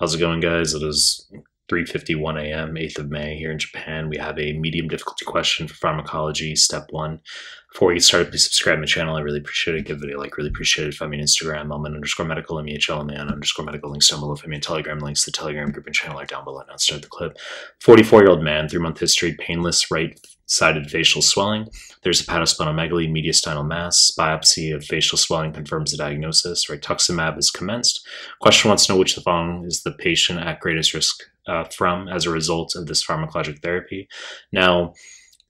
How's it going, guys? It is 3:51 a.m., 8th of May here in Japan. We have a medium difficulty question for pharmacology, step one. Before we get started, please subscribe to my channel. I really appreciate it. Give the video a like. Really appreciate it. Find me on Instagram, Mehlman underscore medical, M-E-H-L, man underscore medical. Links down below. Find me on Telegram. Links to the Telegram group and channel are down below. Now start the clip. 44-year-old man, three-month history, painless right-sided facial swelling. There's hepatosplenomegaly, mediastinal mass. Biopsy of facial swelling confirms the diagnosis. Rituximab is commenced. Question wants to know which of the following is the patient at greatest risk uh, from as a result of this pharmacologic therapy. Now,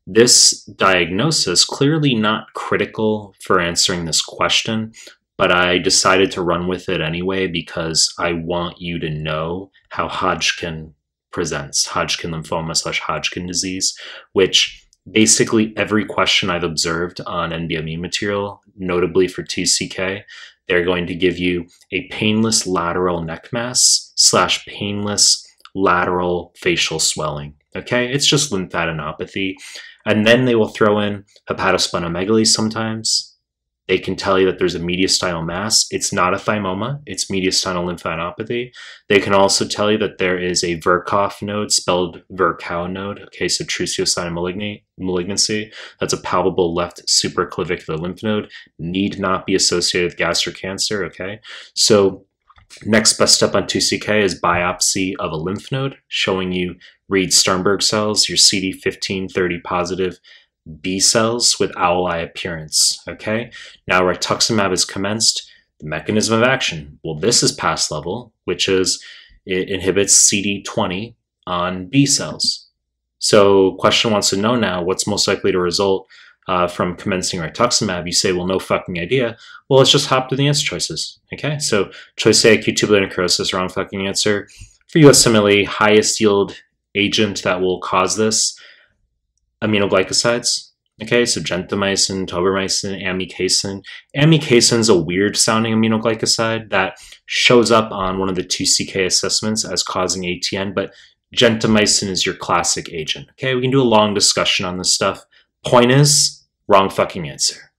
this diagnosis clearly not critical for answering this question, but I decided to run with it anyway because I want you to know how Hodgkin presents, Hodgkin lymphoma slash Hodgkin disease, which basically every question I've observed on NBME material, notably for 2CK, they're going to give you a painless lateral neck mass slash painless lateral facial swelling. Okay, it's just lymphadenopathy. And then they will throw in hepatosplenomegaly sometimes. They can tell you that there's a mediastinal mass. It's not a thymoma, it's mediastinal lymphadenopathy. They can also tell you that there is a Virchow node, spelled Virchow node, okay, so Troisier sign malignancy. That's a palpable left supraclavicular lymph node, need not be associated with gastric cancer, okay? So Next best step on 2CK is biopsy of a lymph node, showing you Reed Sternberg cells, your CD1530 positive B cells with owl eye appearance. Okay, now rituximab is commenced. The mechanism of action. Well, this is pass level, which is it inhibits CD20 on B cells. So, question wants to know now what's most likely to result uh, from commencing rituximab, you say, well, no fucking idea. Well, let's just hop to the answer choices. Okay, so choice A, acute tubular necrosis, wrong fucking answer. For USMLE, highest yield agent that will cause this, aminoglycosides. Okay, so gentamicin, tobramycin, amikacin. Amikacin is a weird sounding aminoglycoside that shows up on one of the 2CK assessments as causing ATN, but gentamicin is your classic agent. Okay, we can do a long discussion on this stuff. Point is, wrong fucking answer.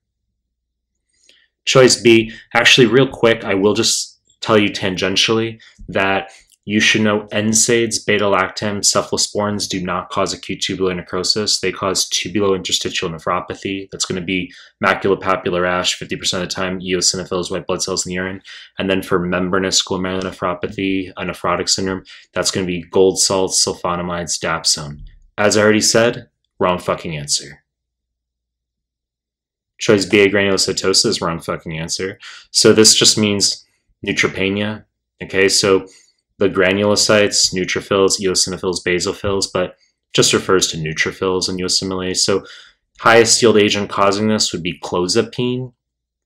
Choice B, actually, real quick, I will just tell you tangentially that you should know NSAIDs, beta-lactam, cephalosporins do not cause acute tubular necrosis. They cause tubulointerstitial nephropathy. That's going to be maculopapular rash 50% of the time, eosinophils, white blood cells in the urine. And then for membranous glomerulonephropathy, a nephrotic syndrome, that's going to be gold salts, sulfonamides, dapsone. As I already said, wrong fucking answer. Choice B, agranulocytosis, wrong fucking answer. So this just means neutropenia. Okay, so the granulocytes, neutrophils, eosinophils, basophils, but just refers to neutrophils and USMLE. So highest yield agent causing this would be clozapine,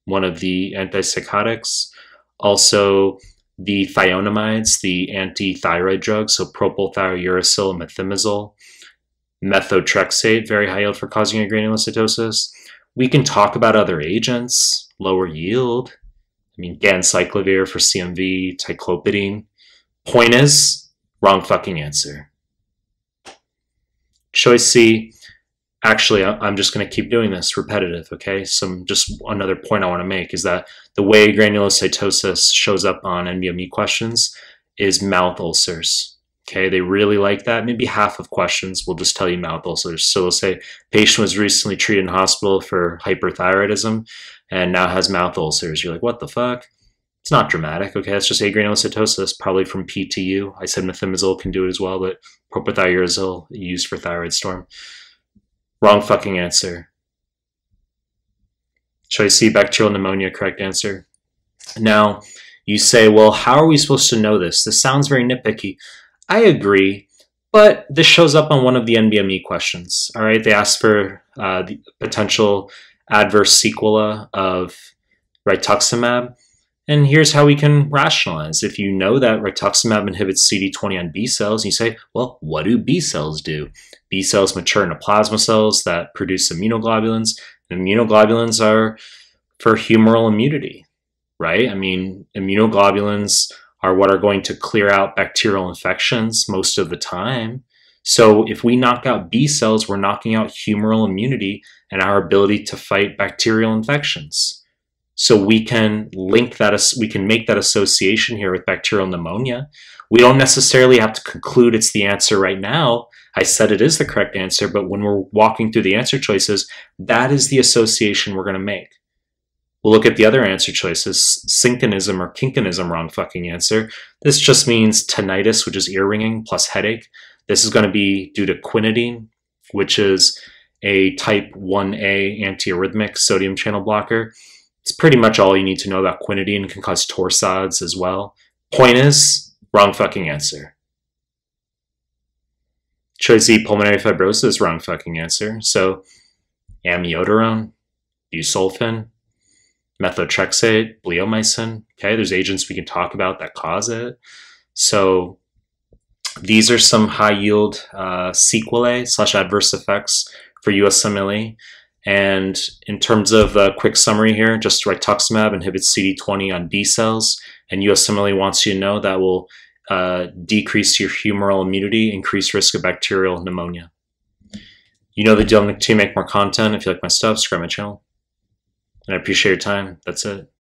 one of the antipsychotics. Also, the thionamides, the anti-thyroid drugs, so propylthiouracil, methimazole, methotrexate, very high yield for causing agranulocytosis. We can talk about other agents, lower yield. I mean, ganciclovir for CMV, ticlopidine. Point is, wrong fucking answer. Choice C, actually, I'm just going to keep doing this repetitive, okay? Some just another point I want to make is that the way granulocytosis shows up on NBME questions is mouth ulcers. Okay, they really like that. Maybe half of questions will just tell you mouth ulcers. So they'll say, patient was recently treated in hospital for hyperthyroidism and now has mouth ulcers. You're like, what the fuck? It's not dramatic, okay? It's just agranulocytosis, probably from PTU. I said methimazole can do it as well, but propylthiouracil used for thyroid storm. Wrong fucking answer. Choice C, bacterial pneumonia, correct answer. Now, you say, well, how are we supposed to know this? This sounds very nitpicky. I agree, but this shows up on one of the NBME questions. All right, they ask for uh, the potential adverse sequela of rituximab. And here's how we can rationalize. If you know that rituximab inhibits CD20 on B cells, you say, well, what do B cells do? B cells mature into plasma cells that produce immunoglobulins. And immunoglobulins are for humoral immunity, right? I mean, immunoglobulins are what are going to clear out bacterial infections most of the time. So if we knock out B cells, we're knocking out humoral immunity and our ability to fight bacterial infections. So we can link that, we can make that association here with bacterial pneumonia. We don't necessarily have to conclude it's the answer right now. I said it is the correct answer, but when we're walking through the answer choices, that is the association we're going to make. We'll look at the other answer choices cinchonism or quininism, wrong fucking answer. This just means tinnitus, which is ear ringing, plus headache. This is going to be due to quinidine, which is a type 1A antiarrhythmic sodium channel blocker. It's pretty much all you need to know about quinidine. Can cause torsades as well. Point is, wrong fucking answer. Choice E, pulmonary fibrosis, wrong fucking answer. So, amiodarone, busulfan, methotrexate, bleomycin. Okay, there's agents we can talk about that cause it. So these are some high yield uh, sequelae slash adverse effects for USMLE. And in terms of a quick summary here, just rituximab inhibits CD20 on B cells, and USMLE wants you to know that will uh, decrease your humoral immunity, increase risk of bacterial pneumonia. You know the deal to make more content. If you like my stuff, subscribe to my channel and I appreciate your time. That's it.